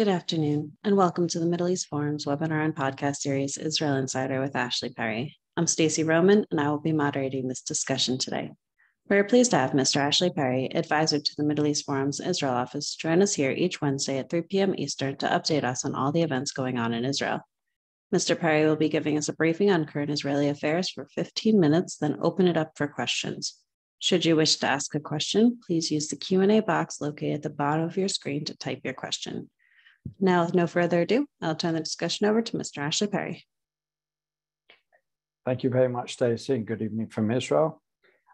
Good afternoon, and welcome to the Middle East Forum's webinar and podcast series, Israel Insider with Ashley Perry. I'm Stacey Roman, and I will be moderating this discussion today. We're pleased to have Mr. Ashley Perry, advisor to the Middle East Forum's Israel office, join us here each Wednesday at 3 p.m. Eastern to update us on all the events going on in Israel. Mr. Perry will be giving us a briefing on current Israeli affairs for 15 minutes, then open it up for questions. Should you wish to ask a question, please use the Q&A box located at the bottom of your screen to type your question. Now, with no further ado, I'll turn the discussion over to Mr. Ashley Perry. Thank you very much, Stacey, and good evening from Israel.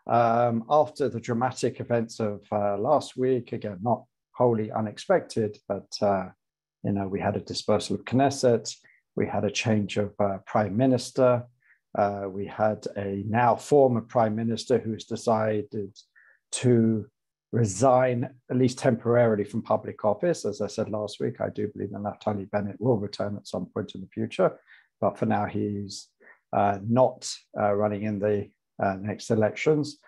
Um, after the dramatic events of uh, last week, again, not wholly unexpected, but uh, you know, we had a dispersal of Knesset, we had a change of uh, prime minister, uh, we had a now former prime minister who's decided to resign, at least temporarily, from public office. As I said last week, I do believe that Naftali Bennett will return at some point in the future, but for now, he's uh, not uh, running in the uh, next elections.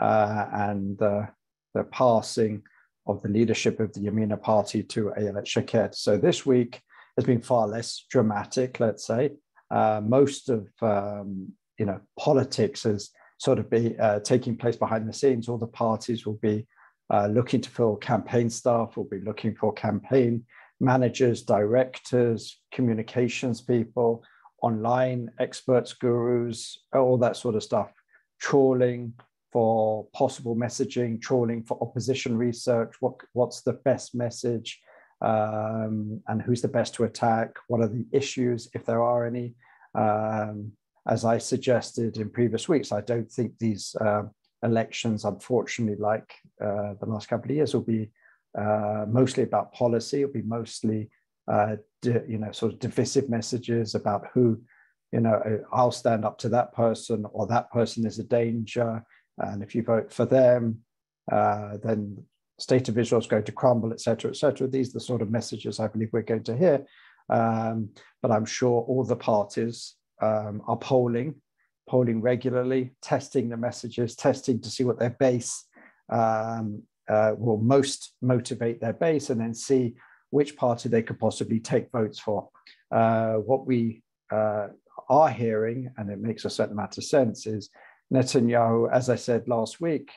Uh, and the passing of the leadership of the Yamina party to Ayelet Shaked. So this week has been far less dramatic, let's say. Uh, most of um, you know politics is sort of be uh, taking place behind the scenes. All the parties will be uh, looking to fill campaign staff, We'll be looking for campaign managers, directors, communications people, online experts, gurus, all that sort of stuff, trawling for possible messaging, trawling for opposition research, what, what's the best message, um, and who's the best to attack, what are the issues, if there are any. Um, as I suggested in previous weeks, I don't think these uh, elections, unfortunately, like uh, the last couple of years, will be uh, mostly about policy. It'll be mostly, uh, you know, sort of divisive messages about who, you know, I'll stand up to that person or that person is a danger. And if you vote for them, uh, then state of Israel is going to crumble, et cetera, et cetera. These are the sort of messages I believe we're going to hear. Um, but I'm sure all the parties um, are polling polling regularly, testing the messages, testing to see what their base um, uh, will most motivate their base, and then see which party they could possibly take votes for. Uh, what we uh, are hearing, and it makes a certain amount of sense, is Netanyahu, as I said last week,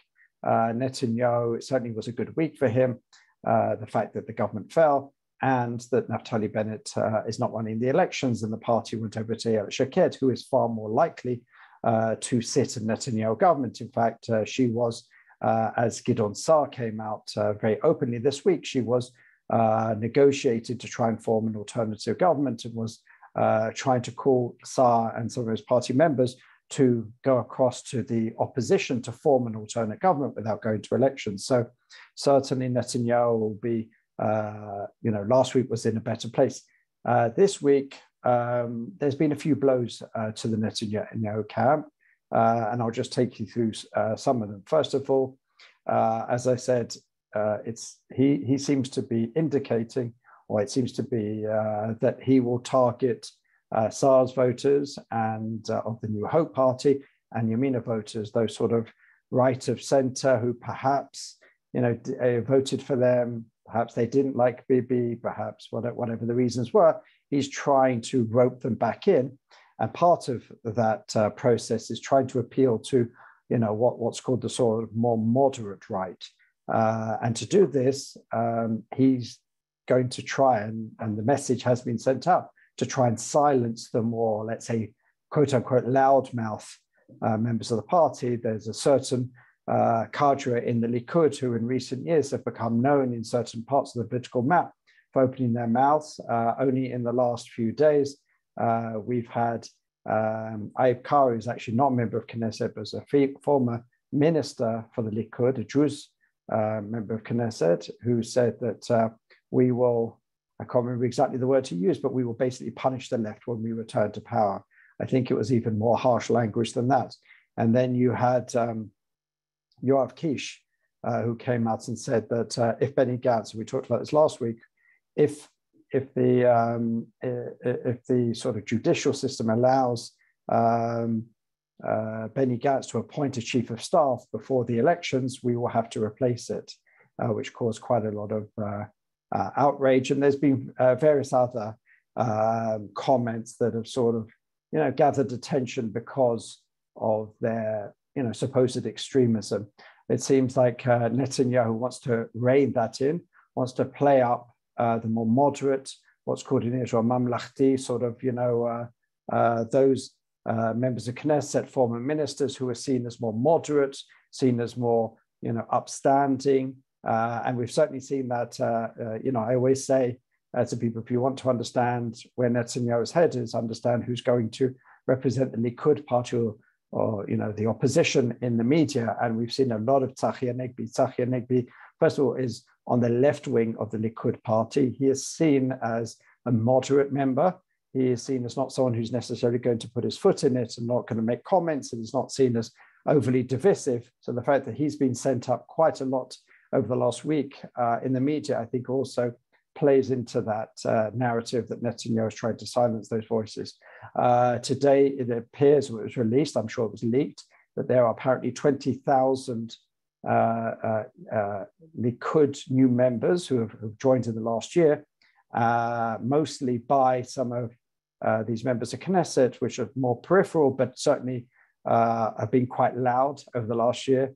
uh, Netanyahu, it certainly was a good week for him. Uh, the fact that the government fell, and that Naftali Bennett uh, is not running the elections, and the party went over to Ayelet Shaked, who is far more likely to sit in Netanyahu government. In fact, uh, she was, uh, as Gideon Saar came out uh, very openly this week, she was uh, negotiated to try and form an alternative government and was trying to call Saar and some of his party members to go across to the opposition to form an alternate government without going to elections. So certainly Netanyahu will be, you know, last week was in a better place. this week, um, there's been a few blows uh, to the Netanyahu camp, uh, and I'll just take you through uh, some of them. First of all, uh, as I said, uh, it's he he seems to be indicating, or it seems to be uh, that he will target Saar's voters and of the New Hope Party and Yamina voters, those sort of right of centre who perhaps you know voted for them perhaps they didn't like Bibi, perhaps whatever the reasons were, he's trying to rope them back in. And part of that uh, process is trying to appeal to, you know, what, what's called the sort of more moderate right. Uh, and to do this, um, he's going to try, and, and the message has been sent out, to try and silence the more, let's say, quote unquote, loudmouth uh, members of the party. There's a certain uh, cadre in the Likud who in recent years have become known in certain parts of the political map for opening their mouths. Uh, only in the last few days, uh, we've had um, Ayoob Kara, who's actually not a member of Knesset, but was a former minister for the Likud, a Druze uh, member of Knesset, who said that uh, we will, I can't remember exactly the word to use, but we will basically punish the left when we return to power. I think it was even more harsh language than that. And then you had um, Yoav Kish, uh, who came out and said that uh, if Benny Gantz, we talked about this last week, if if the um, if the sort of judicial system allows um, uh, Benny Gantz to appoint a chief of staff before the elections, we will have to replace it, uh, which caused quite a lot of uh, uh, outrage. And there's been uh, various other um, comments that have sort of, you know, gathered attention because of their, you know, supposed extremism. It seems like uh, Netanyahu wants to rein that in, wants to play up uh, the more moderate, what's called in Israel mamlachti, sort of, you know, uh, uh, those members of Knesset, former ministers who are seen as more moderate, seen as more, you know, upstanding, and we've certainly seen that, you know, I always say to people, if you want to understand where Netanyahu's head is, understand who's going to represent the Likud party or, or, you know, the opposition in the media. And we've seen a lot of Tzachi Hanegbi. Tzachi Hanegbi, first of all, is on the left wing of the Likud party. He is seen as a moderate member. He is seen as not someone who's necessarily going to put his foot in it and not going to make comments, and he's not seen as overly divisive. So the fact that he's been sent up quite a lot over the last week uh, in the media, I think also plays into that uh, narrative that Netanyahu is trying to silence those voices. Uh, today, it appears it was released, I'm sure it was leaked, that there are apparently 20,000 uh, uh, uh, Likud new members who have, have, joined in the last year, uh, mostly by some of these members of Knesset, which are more peripheral, but certainly have been quite loud over the last year.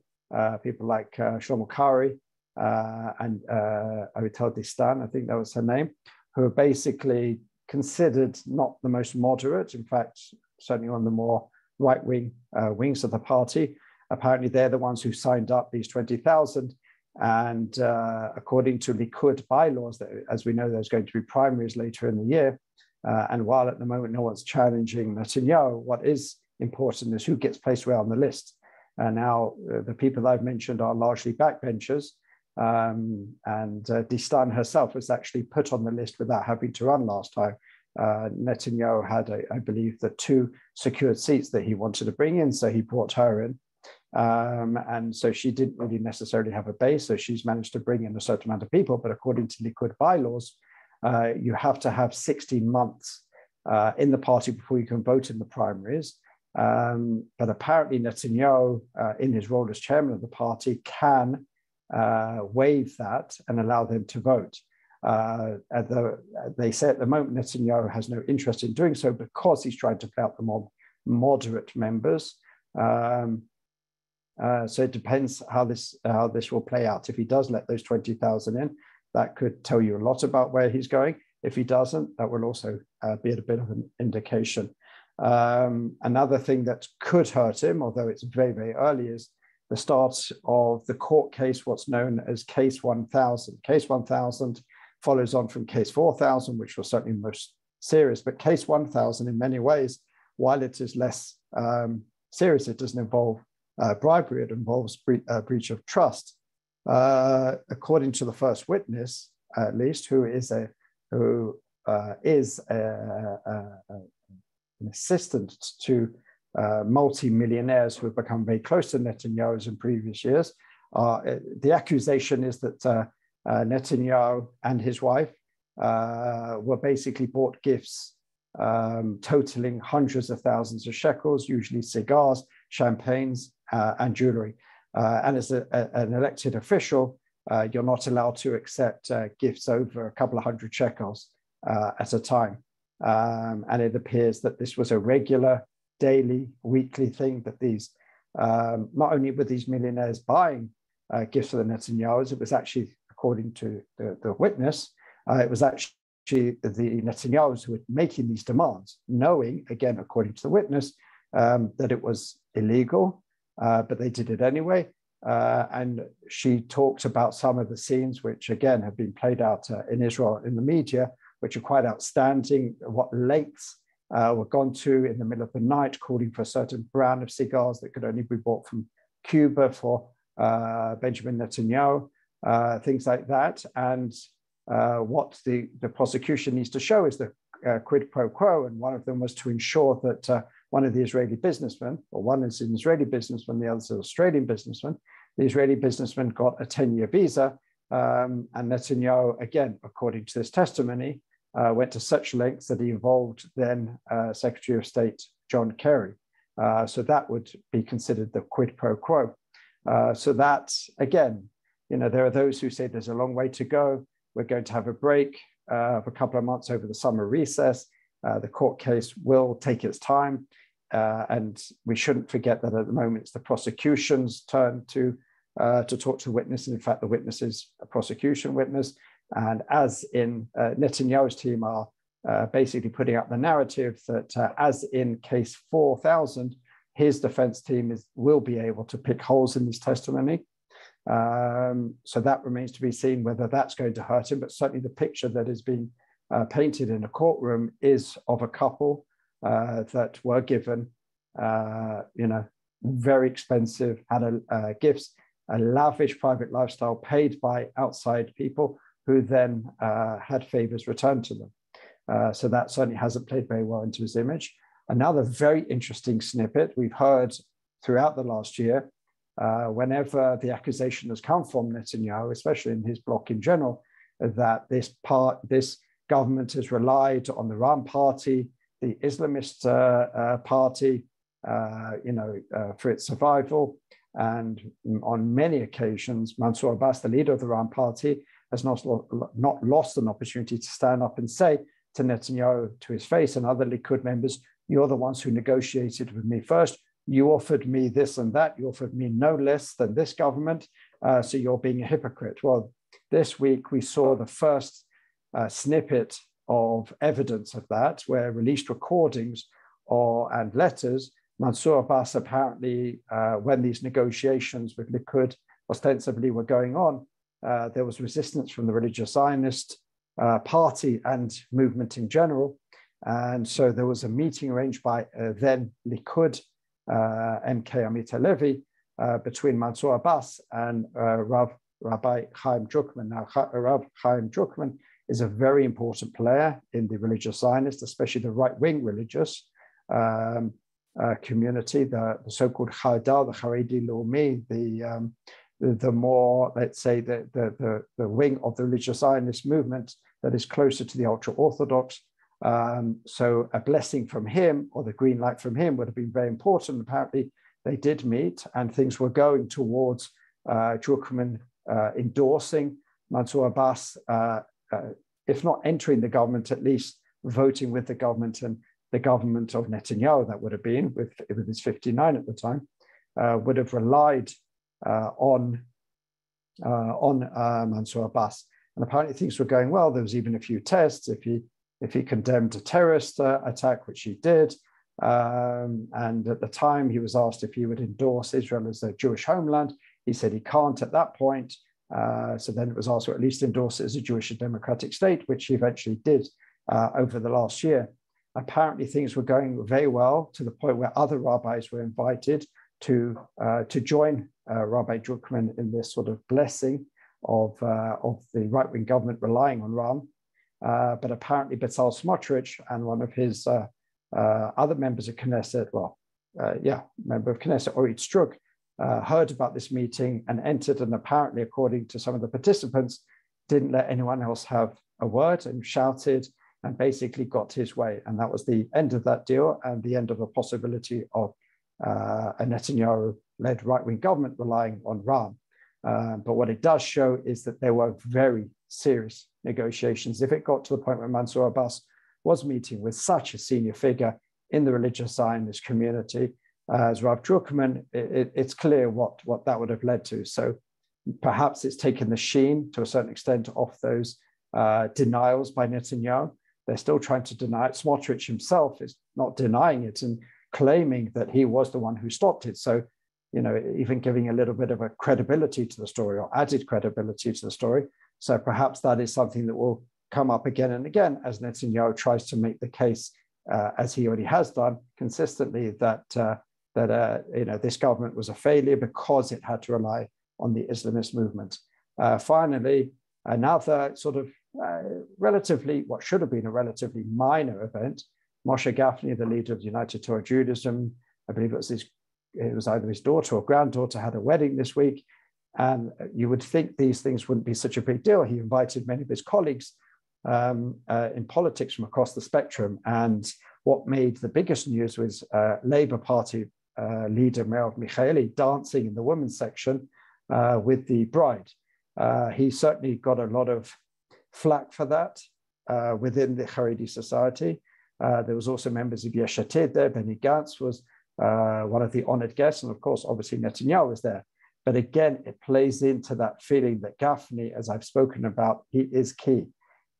people like Shlomo Karhi, uh, and uh, Avital Distan, I think that was her name, who are basically considered not the most moderate, in fact, certainly on the more right wing uh, wings of the party. Apparently, they're the ones who signed up these 20,000. And uh, according to Likud bylaws, that, as we know, there's going to be primaries later in the year. Uh, and while at the moment no one's challenging Netanyahu, what is important is who gets placed where on the list. And now uh, the people I've mentioned are largely backbenchers. Um, and uh, Distan herself was actually put on the list without having to run last time. Uh, Netanyahu had, I believe, the two secured seats that he wanted to bring in, so he brought her in. Um, and so she didn't really necessarily have a base, so she's managed to bring in a certain amount of people. But according to Likud bylaws, uh, you have to have 16 months uh, in the party before you can vote in the primaries. Um, but apparently, Netanyahu, uh, in his role as chairman of the party, can uh, waive that and allow them to vote. Uh, the, they say at the moment Netanyahu has no interest in doing so because he's trying to play out the more moderate members. Um, uh, so it depends how this how this will play out. If he does let those twenty thousand in, that could tell you a lot about where he's going. If he doesn't, that will also uh, be a bit of an indication. Um, another thing that could hurt him, although it's very very early, is the start of the court case, what's known as Case 1000. Case 1000 follows on from Case 4000, which was certainly most serious, but Case 1000, in many ways, while it is less um, serious, it doesn't involve uh, bribery, it involves bre- uh, breach of trust. Uh, according to the first witness, at least, who is a who uh, is a, a, an assistant to uh, multi-millionaires who have become very close to Netanyahu's in previous years. Uh, the accusation is that Netanyahu and his wife were basically bought gifts um, totaling hundreds of thousands of shekels, usually cigars, champagnes, uh, and jewelry. and as a, a, an elected official, you're not allowed to accept gifts over a couple of hundred shekels at a time. Um, and it appears that this was a regular daily, weekly thing that these, um, not only were these millionaires buying uh, gifts for the Netanyahu's, it was actually, according to the, the witness, uh, it was actually the Netanyahu's who were making these demands, knowing, again, according to the witness, um, that it was illegal, uh, but they did it anyway. Uh, and she talked about some of the scenes which, again, have been played out uh, in Israel in the media, which are quite outstanding. What lengths uh, were gone to in the middle of the night, calling for a certain brand of cigars that could only be bought from Cuba for uh, Benjamin Netanyahu, uh, things like that. And what the, the prosecution needs to show is the quid pro quo. And one of them was to ensure that one of the Israeli businessmen, or one is an Israeli businessman, the other is an Australian businessman, the Israeli businessman got a 10 year visa. Um, and Netanyahu, again, according to this testimony, uh, went to such lengths that he involved then uh, Secretary of State John Kerry. Uh, so that would be considered the quid pro quo. Uh, so that, again, you know, there are those who say there's a long way to go. We're going to have a break uh, of a couple of months over the summer recess. Uh, the court case will take its time. Uh, and we shouldn't forget that at the moment it's the prosecution's turn to, uh, to talk to witnesses. In fact, the witness is a prosecution witness. And as in uh, Netanyahu's team are uh, basically putting up the narrative that as in case 4000, his defense team is, will be able to pick holes in his testimony. Um, so that remains to be seen whether that's going to hurt him. But certainly the picture that is being uh, painted in a courtroom is of a couple uh, that were given, uh, you know, very expensive, had a, uh, gifts, a lavish private lifestyle paid by outside people who then uh, had favors returned to them. So that certainly hasn't played very well into his image. Another very interesting snippet we've heard throughout the last year, uh, whenever the accusation has come from Netanyahu, especially in his bloc in general, that this part, this government has relied on the Ra'am party, the Islamist uh, uh, party, uh, you know, for its survival. And on many occasions, Mansour Abbas, the leader of the Ra'am party, has not, not lost an opportunity to stand up and say to Netanyahu to his face and other Likud members, you're the ones who negotiated with me first. You offered me this and that. You offered me no less than this government. Uh, so you're being a hypocrite. Well, this week we saw the first uh, snippet of evidence of that, where released recordings or and letters. Mansour Abbas apparently, uh, when these negotiations with Likud ostensibly were going on, uh, there was resistance from the religious Zionist uh, party and movement in general. And so there was a meeting arranged by uh, then Likud uh, MK Amit Halevi uh, between Mansour Abbas and Rav, Rabbi Chaim Druckman. Now, Rav Chaim Druckman is a very important player in the religious Zionist, especially the right-wing religious um, uh, community, the, the so-called Chardal, the Haredi Leumi, the um, the more, let's say, the, the, the, the, wing of the religious Zionist movement that is closer to the ultra Orthodox. Um, so a blessing from him or the green light from him would have been very important. Apparently, they did meet and things were going towards uh, Druckman uh, endorsing Mansour Abbas, uh, uh, if not entering the government, at least voting with the government and the government of Netanyahu, that would have been with, with his 59 at the time, uh, would have relied uh, on, uh, on uh, Mansour Abbas. And apparently things were going well. There was even a few tests. If he, if he condemned a terrorist attack, which he did, um, and at the time he was asked if he would endorse Israel as a Jewish homeland. He said he can't at that point. Uh, so then it was also at least endorse it as a Jewish and democratic state, which he eventually did uh, over the last year. Apparently, things were going very well to the point where other rabbis were invited to, uh, to join uh, Rabbi Druckman in this sort of blessing of, uh, of the right wing government relying on Ra'am. Uh, but apparently, Bezalel Smotrich and one of his other members of Knesset, well, yeah, member of Knesset, Orit Struk, uh, heard about this meeting and entered, and apparently, according to some of the participants, didn't let anyone else have a word and shouted and basically got his way. And that was the end of that deal and the end of the possibility of uh, a Netanyahu led right wing government relying on Ra'am. Uh, but what it does show is that there were very serious negotiations. If it got to the point where Mansour Abbas was meeting with such a senior figure in the religious Zionist community as Rav Druckman, it, it's clear what, what that would have led to. So perhaps it's taken the sheen to a certain extent off those uh, denials by Netanyahu. They're still trying to deny it. Smotrich himself is not denying it and claiming that he was the one who stopped it. So, you know, even giving a little bit of a credibility to the story or added credibility to the story. So perhaps that is something that will come up again and again as Netanyahu tries to make the case, uh, as he already has done consistently, that uh, that uh, you know this government was a failure because it had to rely on the Islamist movement. Uh, finally, another sort of uh, relatively what should have been a relatively minor event Moshe Gafni, the leader of United Torah Judaism, I believe it was his, it was either his daughter or granddaughter had a wedding this week. And you would think these things wouldn't be such a big deal. He invited many of his colleagues um, uh, in politics from across the spectrum. And what made the biggest news was uh, Labour Party uh, leader Merav Michaeli dancing in the women's section uh, with the bride. Uh, he certainly got a lot of flack for that uh, within the Haredi society. Uh, there was also members of Yesh Atid there. Benny Gantz was uh, one of the honored guests, and of course, obviously Netanyahu was there. But again, it plays into that feeling that Gafni, as I've spoken about, he is key.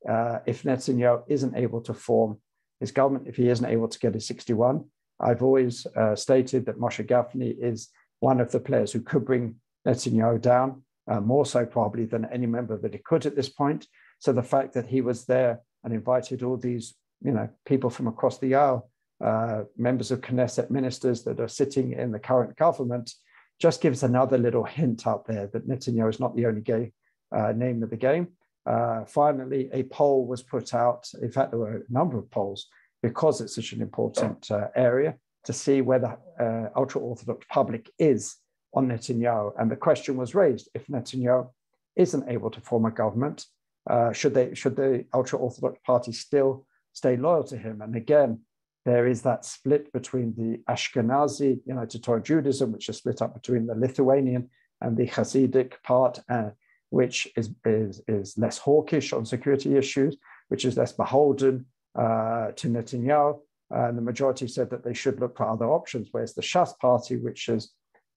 If Netanyahu isn't able to form his government, if he isn't able to get a 61, I've always uh, stated that Moshe Gafni is one of the players who could bring Netanyahu down, uh, more so probably than any member that he could at this point. So the fact that he was there and invited all these, you know, people from across the aisle, uh, members of Knesset ministers that are sitting in the current government, just gives another little hint out there that Netanyahu is not the only gay uh, name of the game. Uh, finally, a poll was put out. In fact, there were a number of polls because it's such an important uh, area to see whether uh, ultra Orthodox public is on Netanyahu. And the question was raised if Netanyahu isn't able to form a government, uh, should, they, should the ultra Orthodox party still stay loyal to him? And again, there is that split between the Ashkenazi United Torah Judaism, which is split up between the Lithuanian and the Hasidic part, uh, which is, is, is less hawkish on security issues, which is less beholden uh, to Netanyahu. And the majority said that they should look for other options, whereas the Shas party, which is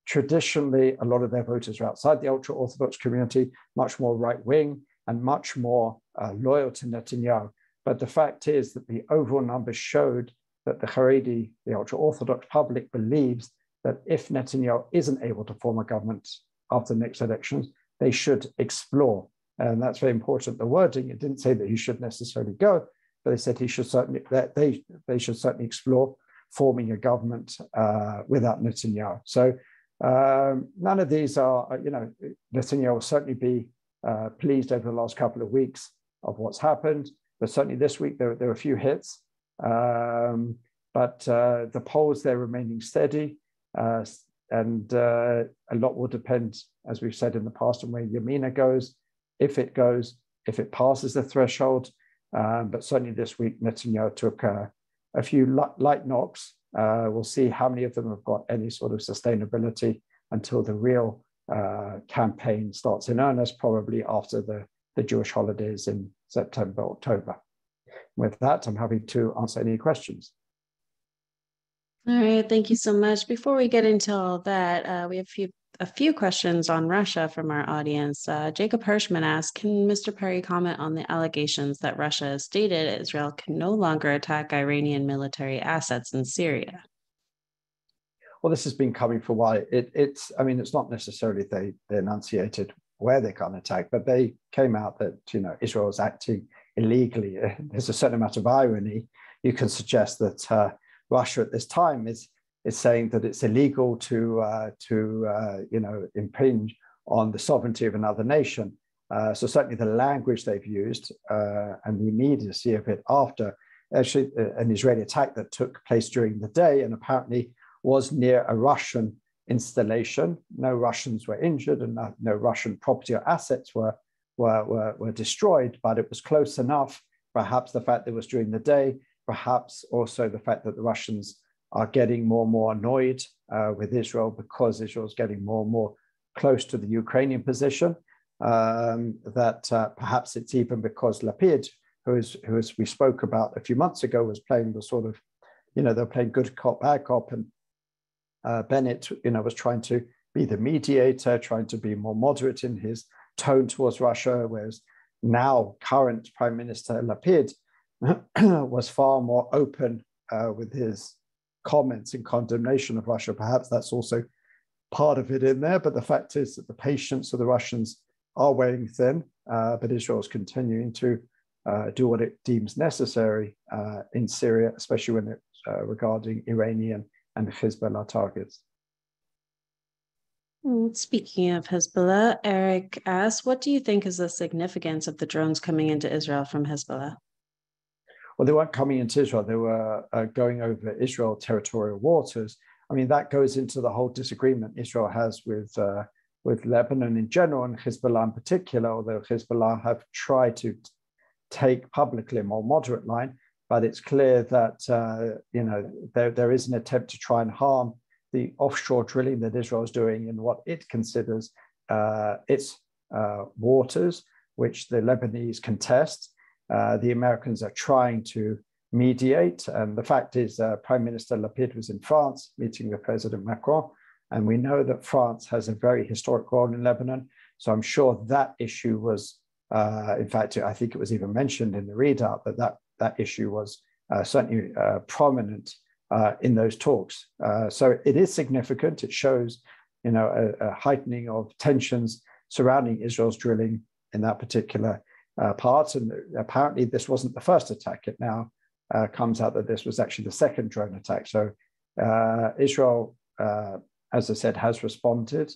traditionally a lot of their voters are outside the ultra Orthodox community, much more right wing and much more uh, loyal to Netanyahu. But the fact is that the overall numbers showed that the Haredi, the ultra Orthodox public, believes that if Netanyahu isn't able to form a government after the next elections, they should explore. And that's very important. The wording, it didn't say that he should necessarily go, but they said he should certainly that they they should certainly explore forming a government uh, without Netanyahu. So um, none of these are, you know, Netanyahu will certainly be uh, pleased over the last couple of weeks of what's happened, but certainly this week there, there were a few hits. Um, but uh, the polls they're remaining steady. Uh, and uh, a lot will depend, as we've said in the past, on where Yamina goes, if it goes, if it passes the threshold. Um, but certainly this week, Netanyahu took uh, a few light knocks. Uh, we'll see how many of them have got any sort of sustainability until the real uh, campaign starts in earnest, probably after the, the Jewish holidays in September, October. With that, I'm happy to answer any questions. All right, thank you so much. Before we get into all that, uh, we have a few, a few questions on Russia from our audience. Uh, Jacob Hirschman asked, can Mr. Perry comment on the allegations that Russia has stated Israel can no longer attack Iranian military assets in Syria? Well, this has been coming for a while. It, it's, I mean, it's not necessarily they, they enunciated where they can't attack, but they came out that, you know, Israel is acting illegally. There's a certain amount of irony. You can suggest that uh, Russia at this time is is saying that it's illegal to uh, to uh, you know impinge on the sovereignty of another nation. Uh, so certainly the language they've used uh, and the immediacy of it after actually uh, an Israeli attack that took place during the day and apparently was near a Russian installation. No Russians were injured and no, no Russian property or assets were, were, were, were destroyed, but it was close enough. Perhaps the fact that it was during the day perhaps also the fact that the Russians are getting more and more annoyed uh, with Israel because Israel is getting more and more close to the Ukrainian position. Um, that uh, perhaps it's even because Lapid, who is who as we spoke about a few months ago, was playing the sort of, you know, they're playing good cop, bad cop, and uh, Bennett, you know, was trying to be the mediator, trying to be more moderate in his tone towards Russia, whereas now current Prime Minister Lapid was far more open uh, with his comments in condemnation of Russia. Perhaps that's also part of it in there. But the fact is that the patience of the Russians are wearing thin, uh, but Israel is continuing to uh, do what it deems necessary uh, in Syria, especially when it's uh, regarding Iranian and Hezbollah targets. Speaking of Hezbollah, Eric asks, what do you think is the significance of the drones coming into Israel from Hezbollah? Well, they weren't coming into Israel, they were uh, going over Israel territorial waters. I mean, that goes into the whole disagreement Israel has with, uh, with Lebanon in general and Hezbollah in particular, although Hezbollah have tried to take publicly a more moderate line. But it's clear that uh, you know there, there is an attempt to try and harm the offshore drilling that Israel is doing in what it considers uh, its uh, waters which the Lebanese contest. Uh, the Americans are trying to mediate. And the fact is, uh, Prime Minister Lapid was in France meeting with President Macron. And we know that France has a very historic role in Lebanon. So I'm sure that issue was, uh, in fact, I think it was even mentioned in the readout that that, that issue was uh, certainly uh, prominent in those talks. So it is significant. It shows, you know, a, a, heightening of tensions surrounding Israel's drilling in that particular uh, part. And apparently, this wasn't the first attack. It now uh, comes out that this was actually the second drone attack. So uh, Israel, uh, as I said, has responded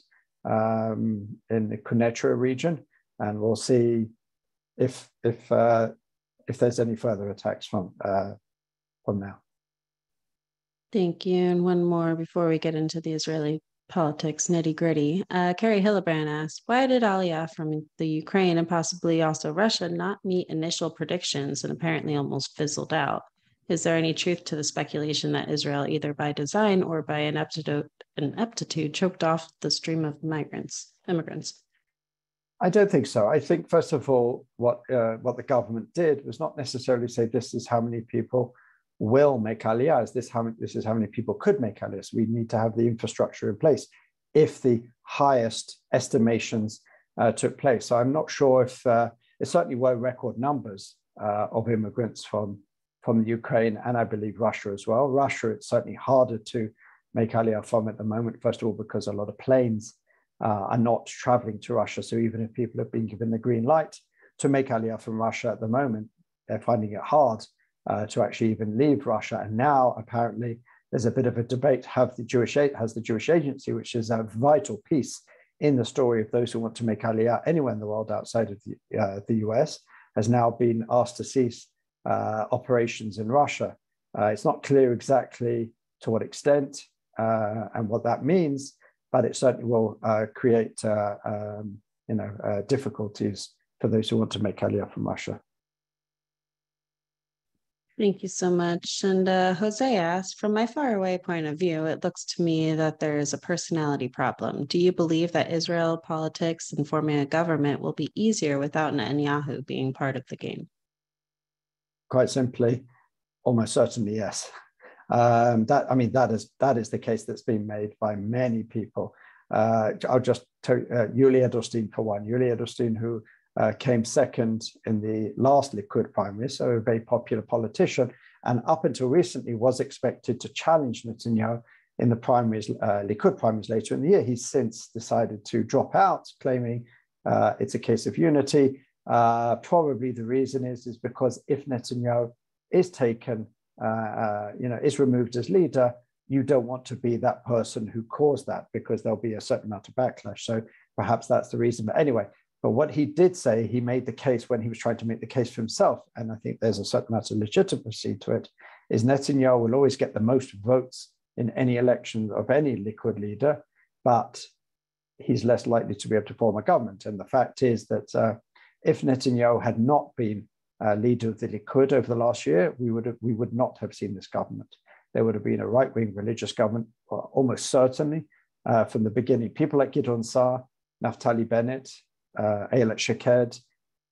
um, in the Quneitra region, and we'll see if if if there's any further attacks from from now. Thank you. And one more before we get into the Israeli politics nitty gritty. Uh, Carrie Hillebrand asked, why did Aliyah from the Ukraine and possibly also Russia not meet initial predictions and apparently almost fizzled out? Is there any truth to the speculation that Israel, either by design or by ineptitude, ineptitude choked off the stream of migrants, immigrants? I don't think so. I think, first of all, what uh, what the government did was not necessarily say this is how many people will make aliyah. Is this how this is how many people could make aliyah? We need to have the infrastructure in place if the highest estimations uh, took place. So I'm not sure if uh, it certainly were record numbers uh, of immigrants from from Ukraine and I believe Russia as well. Russia, it's certainly harder to make aliyah from at the moment. First of all, because a lot of planes uh, are not traveling to Russia. So even if people have been given the green light to make aliyah from Russia at the moment, they're finding it hard uh, to actually even leave Russia. And now apparently there's a bit of a debate: have the Jewish has the Jewish Agency, which is a vital piece in the story of those who want to make Aliyah anywhere in the world outside of the, uh, the US, has now been asked to cease uh, operations in Russia. Uh, it's not clear exactly to what extent uh, and what that means, but it certainly will uh, create um, you know difficulties for those who want to make Aliyah from Russia. Thank you so much. And uh, Jose asked, from my faraway point of view, it looks to me that there is a personality problem. Do you believe that Israel politics and forming a government will be easier without Netanyahu being part of the game? Quite simply, almost certainly yes. Um, that I mean, that is that is the case that's been made by many people. Uh, I'll just tell uh, Yuli Edelstein for one. Yuli Edelstein, who uh, came second in the last Likud primary, so a very popular politician, and up until recently was expected to challenge Netanyahu in the primaries, uh, Likud primaries later in the year. He's since decided to drop out, claiming uh, it's a case of unity. Uh, probably the reason is, is because if Netanyahu is taken, uh, uh, you know, is removed as leader, you don't want to be that person who caused that because there'll be a certain amount of backlash. So perhaps that's the reason. But anyway, but what he did say, he made the case when he was trying to make the case for himself, and I think there's a certain amount of legitimacy to it, is Netanyahu will always get the most votes in any election of any Likud leader, but he's less likely to be able to form a government. And the fact is that uh, if Netanyahu had not been uh, leader of the Likud over the last year, we would have, we would not have seen this government. There would have been a right-wing religious government, almost certainly uh, from the beginning. People like Gideon Saar, Naftali Bennett, uh, Shaked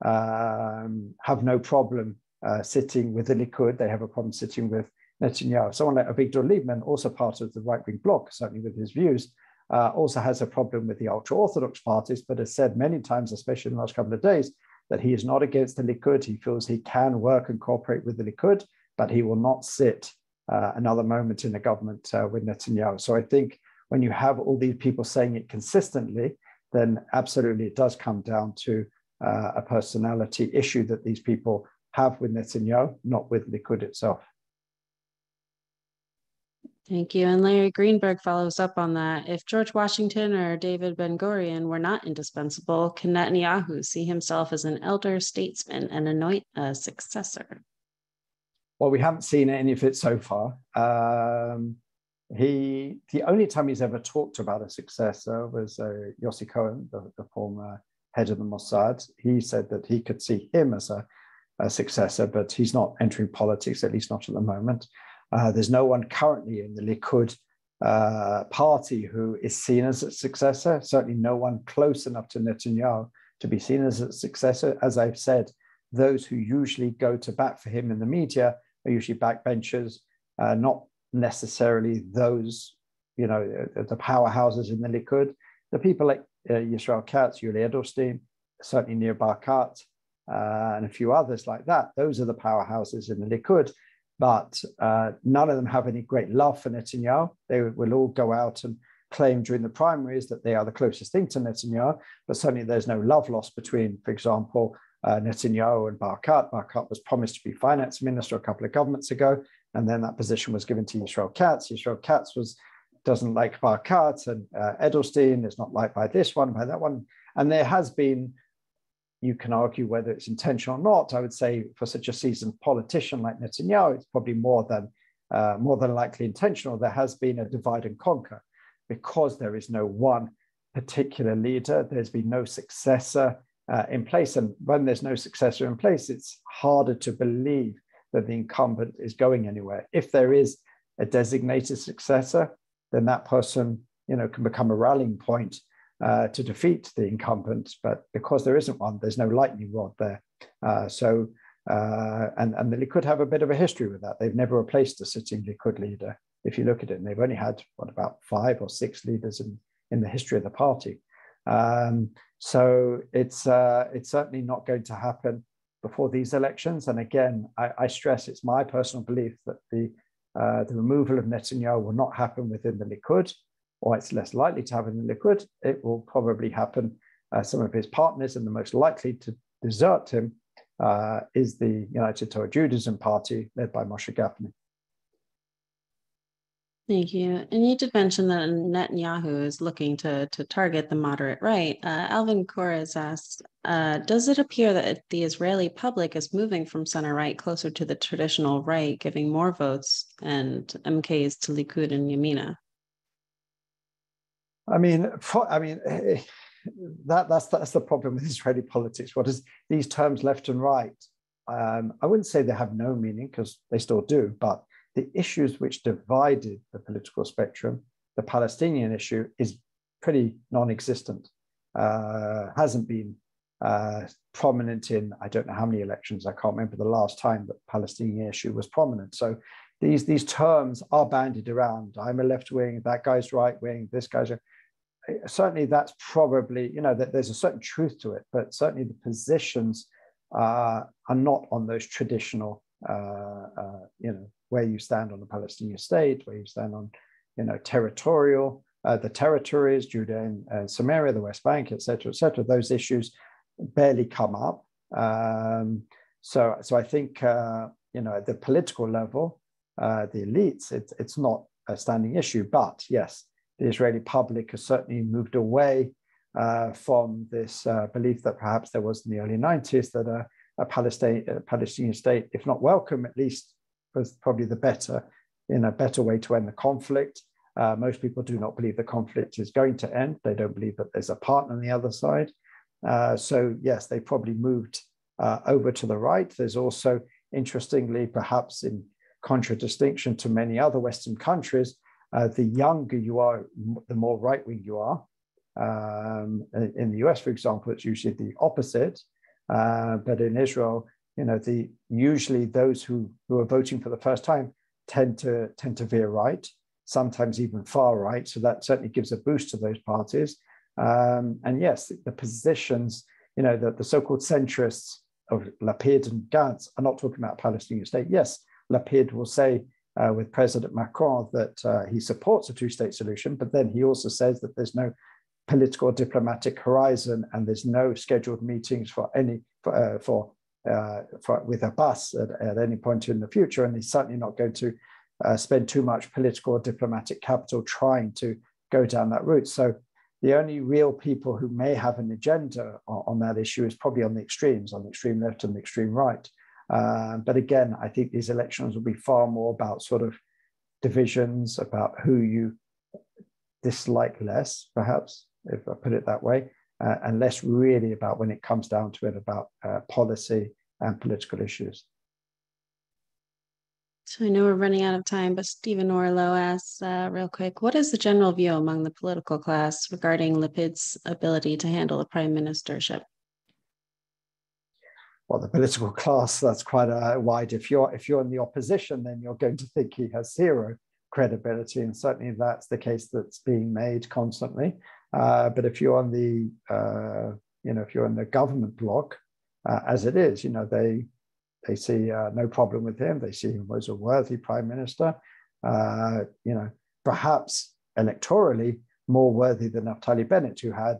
um, have no problem uh, sitting with the Likud. They have a problem sitting with Netanyahu. Someone like Avigdor Lieberman, also part of the right wing bloc, certainly with his views, uh, also has a problem with the ultra Orthodox parties, but has said many times, especially in the last couple of days, that he is not against the Likud. He feels he can work and cooperate with the Likud, but he will not sit uh, another moment in the government uh, with Netanyahu. So I think when you have all these people saying it consistently, then absolutely it does come down to uh, a personality issue that these people have with Netanyahu, not with Likud itself. Thank you. And Larry Greenberg follows up on that. If George Washington or David Ben Gurion were not indispensable, can Netanyahu see himself as an elder statesman and anoint a successor? Well, we haven't seen any of it so far. Um, he the only time he's ever talked about a successor was uh, Yossi Cohen, the, the, former head of the Mossad. He said that he could see him as a, a successor, but he's not entering politics, at least not at the moment. Uh, there's no one currently in the Likud uh, party who is seen as a successor. Certainly, no one close enough to Netanyahu to be seen as a successor. As I've said, those who usually go to bat for him in the media are usually backbenchers, uh, not necessarily those, you know, the powerhouses in the Likud. The people like uh, Yisrael Katz, Yuli Edelstein, certainly Nir Barkat, uh, and a few others like that. Those are the powerhouses in the Likud. But uh, none of them have any great love for Netanyahu. They will all go out and claim during the primaries that they are the closest thing to Netanyahu, but certainly there's no love lost between, for example, uh, Netanyahu and Barkat. Barkat was promised to be finance minister a couple of governments ago, and then that position was given to Yisrael Katz. Yisrael Katz was doesn't like Barkat, and uh, Edelstein is not liked by this one, by that one. And there has been, you can argue whether it's intentional or not. I would say for such a seasoned politician like Netanyahu, it's probably more than uh, more than likely intentional. There has been a divide and conquer because there is no one particular leader. There's been no successor uh, in place. And when there's no successor in place, it's harder to believe that the incumbent is going anywhere. If there is a designated successor, then that person you know, can become a rallying point uh, to defeat the incumbent. But because there isn't one, there's no lightning rod there. Uh, so, uh, and, and the Likud have a bit of a history with that. They've never replaced a sitting Likud leader. If you look at it, and they've only had, what, about five or six leaders in, in the history of the party. Um, so it's uh, it's certainly not going to happen before these elections. And again, I, I stress it's my personal belief that the uh, the removal of Netanyahu will not happen within the Likud, or it's less likely to happen in the Likud. It will probably happen. Uh, some of his partners, and the most likely to desert him, uh, is the United Torah Judaism Party, led by Moshe Gafni. Thank you. And you did mention that Netanyahu is looking to to target the moderate right. Uh, Alvin Kores asked, uh, "Does it appear that the Israeli public is moving from center right closer to the traditional right, giving more votes and MKs to Likud and Yamina?" I mean, I mean. That, that's that's the problem with Israeli politics. What is these terms left and right? Um, I wouldn't say they have no meaning because they still do, but the issues which divided the political spectrum, the Palestinian issue, is pretty non-existent. Uh, hasn't been uh, prominent in I don't know how many elections. I can't remember the last time that Palestinian issue was prominent. So these these terms are bandied around. I'm a left wing. That guy's right wing. This guy's a, certainly that's probably you know that there's a certain truth to it, but certainly the positions uh, are not on those traditional uh, uh, you know where you stand on the Palestinian state, where you stand on, you know, territorial, uh, the territories, Judea and Samaria, the West Bank, etc., etc. Those issues barely come up. Um, so, so I think uh, you know at the political level, uh, the elites, it, it's not a standing issue. But yes, the Israeli public has certainly moved away uh, from this uh, belief that perhaps there was in the early 90s that a, a, Palestine, a Palestinian state, if not welcome, at least was probably the better, in a better way to end the conflict. Uh, most people do not believe the conflict is going to end. They don't believe that there's a partner on the other side. Uh, so yes, they probably moved uh, over to the right. There's also, interestingly, perhaps in contradistinction to many other Western countries, uh, the younger you are, the more right wing you are. Um, in the US, for example, it's usually the opposite. Uh, but in Israel, you know, the usually those who, who are voting for the first time tend to tend to veer right, sometimes even far right. So that certainly gives a boost to those parties. Um, and yes, the positions, you know, the, the so-called centrists of Lapid and Gantz are not talking about Palestinian state. Yes, Lapid will say uh, with President Macron that uh, he supports a two-state solution, but then he also says that there's no political or diplomatic horizon and there's no scheduled meetings for any for, uh, for uh, for, with Abbas at, at, any point in the future, and he's certainly not going to uh, spend too much political or diplomatic capital trying to go down that route. So the only real people who may have an agenda on, on that issue is probably on the extremes, on the extreme left and the extreme right. Uh, but again, I think these elections will be far more about sort of divisions, about who you dislike less, perhaps, if I put it that way, uh, and less really about when it comes down to it about uh, policy and political issues. So I know we're running out of time, but Stephen Orlow asks uh, real quick, what is the general view among the political class regarding Lapid's ability to handle the prime ministership? well, the political class, that's quite a wide. If you're if you're in the opposition, then you're going to think he has zero credibility, and certainly that's the case that's being made constantly. Uh, but if you're on the uh, you know if you're in the government block, uh, as it is, you know they they see uh, no problem with him. They see him as a worthy prime minister. You know, perhaps electorally more worthy than Naftali Bennett, who had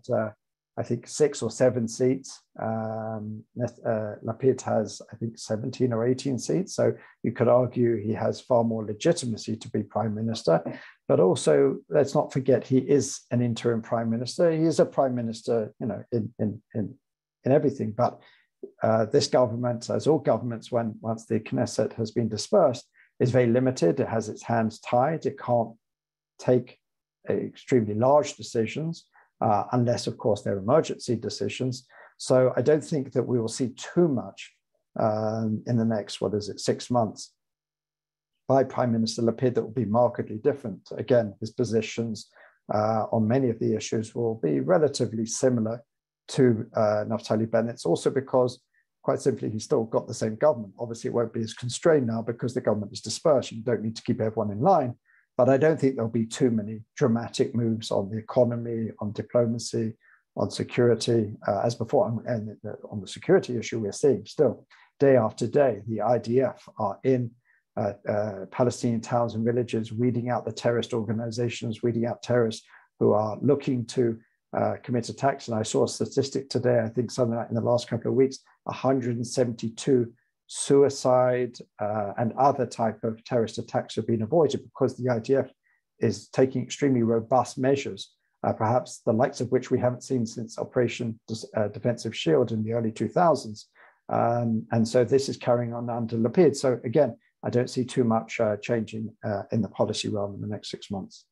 I think six or seven seats. Um, Lapid has, I think, 17 or 18 seats. So you could argue he has far more legitimacy to be prime minister. But also, let's not forget, he is an interim prime minister. He is a prime minister, you know, in in in, in everything. But uh, this government, as all governments, when once the Knesset has been dispersed, is very limited. It has its hands tied. It can't take extremely large decisions uh, unless, of course, they're emergency decisions. So I don't think that we will see too much um, in the next, what is it, six months by Prime Minister Lapid that will be markedly different. Again, his positions uh, on many of the issues will be relatively similar to uh, Naftali Bennett's, also because quite simply, he's still got the same government. Obviously, it won't be as constrained now because the government is dispersed. You don't need to keep everyone in line. But I don't think there'll be too many dramatic moves on the economy, on diplomacy, on security uh, as before. And, and on the security issue, we're seeing still day after day, the IDF are in uh, uh, Palestinian towns and villages, weeding out the terrorist organizations, weeding out terrorists who are looking to uh, commit attacks. And I saw a statistic today, I think something like in the last couple of weeks, 172 suicide uh, and other type of terrorist attacks have been avoided because the IDF is taking extremely robust measures, uh, perhaps the likes of which we haven't seen since Operation uh, Defensive Shield in the early 2000s. Um, and so this is carrying on under Lapid. So again, I don't see too much uh, changing uh, in the policy realm in the next six months.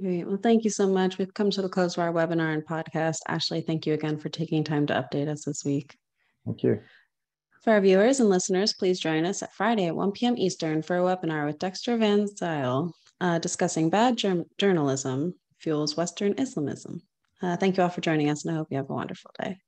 Great. Well, thank you so much. We've come to the close of our webinar and podcast. Ashley, thank you again for taking time to update us this week. Thank you. For our viewers and listeners, please join us at Friday at 1 p.m. Eastern for a webinar with Dexter Van Zile uh, discussing bad journalism fuels Western Islamism. Uh, thank you all for joining us, and I hope you have a wonderful day.